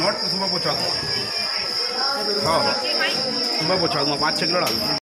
note तो सुबह पहुँचा दूँगा हाँ सुबह पहुँचा दूँगा पाँच छः किलो डाल